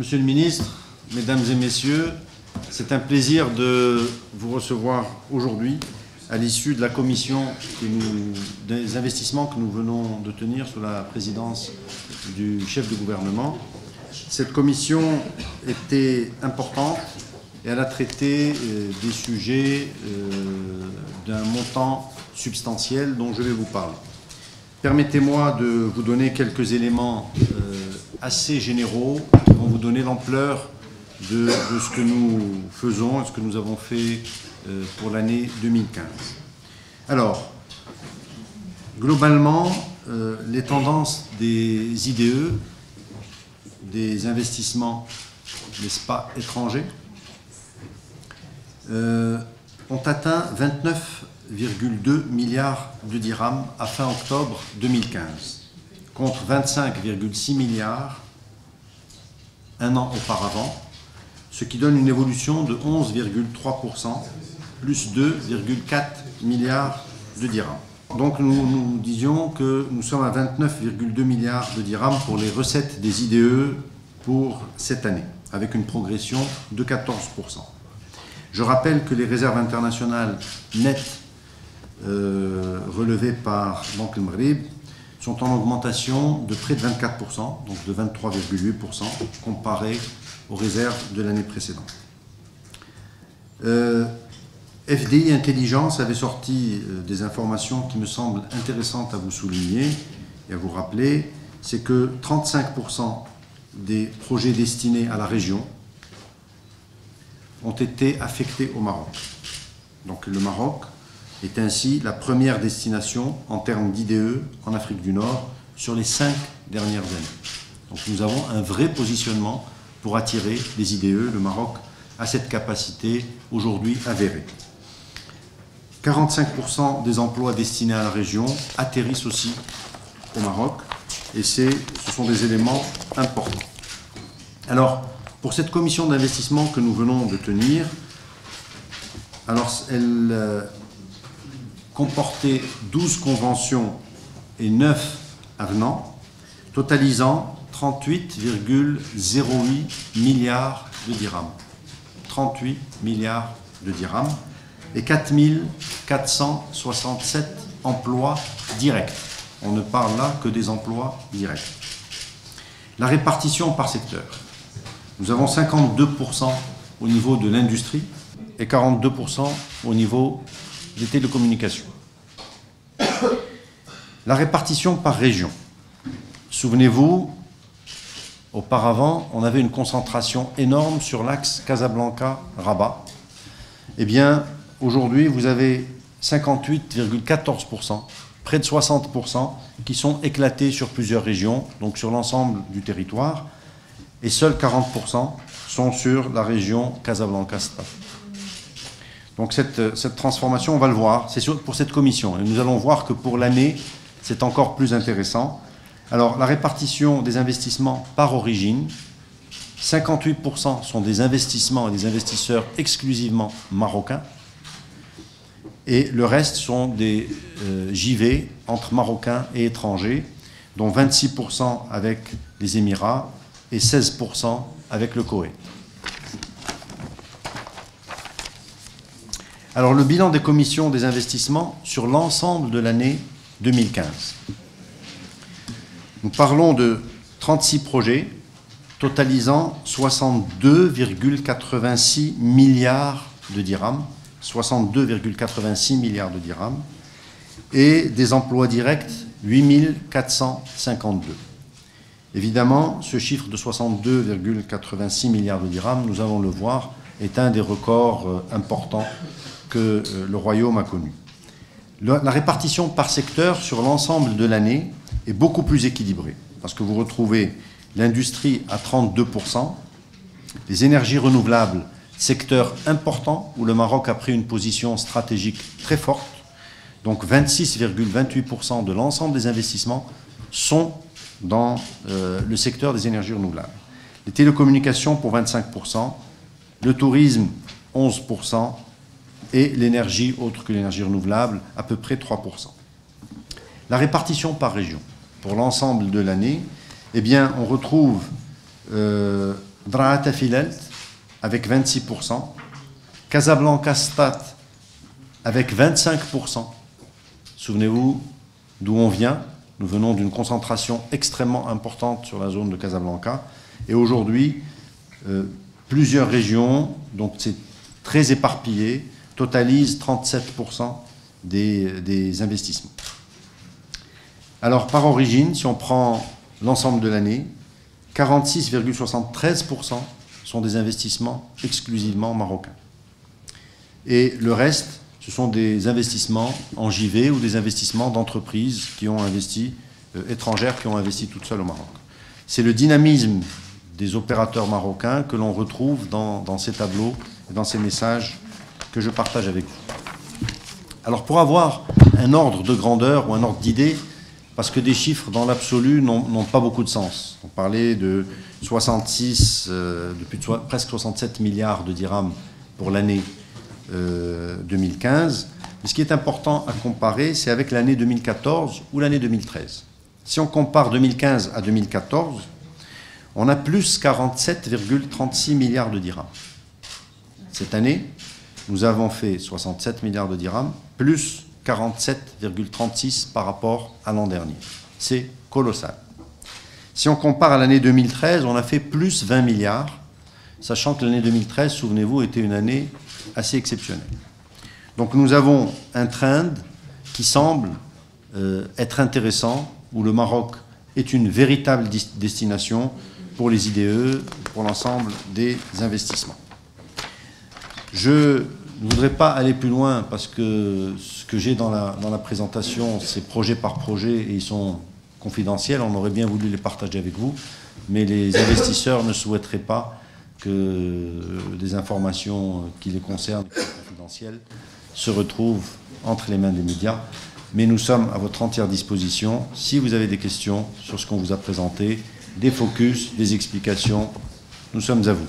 Monsieur le ministre, mesdames et messieurs, c'est un plaisir de vous recevoir aujourd'hui à l'issue de la commission des investissements que nous venons de tenir sous la présidence du chef de gouvernement. Cette commission était importante et elle a traité euh, des sujets euh, d'un montant substantiel dont je vais vous parler. Permettez-moi de vous donner quelques éléments euh, assez généraux qui vont vous donner l'ampleur de, ce que nous faisons et ce que nous avons fait euh, pour l'année 2015. Alors, globalement, euh, les tendances des IDE, des investissements, n'est-ce pas, étrangers, ont atteint 29 2 milliards de dirhams à fin octobre 2015, contre 25,6 milliards un an auparavant, ce qui donne une évolution de 11,3%, plus 2,4 milliards de dirhams. Donc nous, nous disions que nous sommes à 29,2 milliards de dirhams pour les recettes des IDE pour cette année, avec une progression de 14%. Je rappelle que les réserves internationales nettes euh, relevés par Banque El sont en augmentation de près de 24%, donc de 23,8% comparé aux réserves de l'année précédente. Euh, FDI Intelligence avait sorti euh, des informations qui me semblent intéressantes à vous souligner et à vous rappeler. C'est que 35% des projets destinés à la région ont été affectés au Maroc. Donc le Maroc est ainsi la première destination en termes d'IDE en Afrique du Nord sur les cinq dernières années. Donc nous avons un vrai positionnement pour attirer les IDE. Le Maroc a cette capacité aujourd'hui avérée. 45% des emplois destinés à la région atterrissent aussi au Maroc et ce sont des éléments importants. Alors, pour cette commission d'investissement que nous venons de tenir, alors elle, euh, comportait 12 conventions et 9 avenants, totalisant 38,08 milliards de dirhams. 38 milliards de dirhams et 4467 emplois directs. On ne parle là que des emplois directs. La répartition par secteur. Nous avons 52% au niveau de l'industrie et 42% au niveau des télécommunications. La répartition par région. Souvenez-vous, auparavant, on avait une concentration énorme sur l'axe Casablanca-Rabat. Eh bien, aujourd'hui, vous avez 58,14%, près de 60%, qui sont éclatés sur plusieurs régions, donc sur l'ensemble du territoire, et seuls 40% sont sur la région Casablanca-Stade. Donc cette, cette, transformation, on va le voir, c'est pour cette commission. Et nous allons voir que pour l'année, c'est encore plus intéressant. Alors la répartition des investissements par origine, 58% sont des investissements et des investisseurs exclusivement marocains. Et le reste sont des euh, JV entre marocains et étrangers, dont 26% avec les Émirats et 16% avec le Koweït. Alors le bilan des commissions des investissements sur l'ensemble de l'année 2015. Nous parlons de 36 projets totalisant 62,86 milliards de dirhams, 62,86 milliards de dirhams, et des emplois directs 8452. Évidemment, ce chiffre de 62,86 milliards de dirhams, nous allons le voir, est un des records euh, importants que euh, le royaume a connu. La répartition par secteur sur l'ensemble de l'année est beaucoup plus équilibrée, parce que vous retrouvez l'industrie à 32%, les énergies renouvelables, secteur important où le Maroc a pris une position stratégique très forte, donc 26,28% de l'ensemble des investissements sont dans euh, le secteur des énergies renouvelables. Les télécommunications pour 25%, le tourisme 11%, et l'énergie autre que l'énergie renouvelable, à peu près 3%. La répartition par région, pour l'ensemble de l'année, eh bien, on retrouve euh, Dra'ata avec 26%, Casablanca Stat avec 25%. Souvenez-vous d'où on vient. Nous venons d'une concentration extrêmement importante sur la zone de Casablanca. Et aujourd'hui, euh, plusieurs régions, donc c'est très éparpillé, totalisent 37% des, des investissements. Alors par origine, si on prend l'ensemble de l'année, 46,73% sont des investissements exclusivement marocains. Et le reste, ce sont des investissements en JV ou des investissements d'entreprises qui ont investi, euh, étrangères qui ont investi toutes seules au Maroc. C'est le dynamisme des opérateurs marocains que l'on retrouve dans, dans, ces tableaux et dans ces messages que je partage avec vous. Alors pour avoir un ordre de grandeur ou un ordre d'idée, parce que des chiffres dans l'absolu n'ont pas beaucoup de sens. On parlait de 66, euh, presque 67 milliards de dirhams pour l'année euh, 2015. Mais ce qui est important à comparer, c'est avec l'année 2014 ou l'année 2013. Si on compare 2015 à 2014, on a plus 47,36 milliards de dirhams. Cette année, nous avons fait 67 milliards de dirhams, plus 47,36 par rapport à l'an dernier. C'est colossal. Si on compare à l'année 2013, on a fait plus 20 milliards, sachant que l'année 2013, souvenez-vous, était une année assez exceptionnelle. Donc nous avons un trend qui semble euh, être intéressant, où le Maroc est une véritable destination pour les IDE, pour l'ensemble des investissements. Je ne voudrais pas aller plus loin parce que ce que j'ai dans la, présentation, c'est projet par projet et ils sont confidentiels. On aurait bien voulu les partager avec vous, mais les investisseurs ne souhaiteraient pas que des informations qui les concernent, confidentielles, se retrouvent entre les mains des médias. Mais nous sommes à votre entière disposition. Si vous avez des questions sur ce qu'on vous a présenté, des focus, des explications, nous sommes à vous.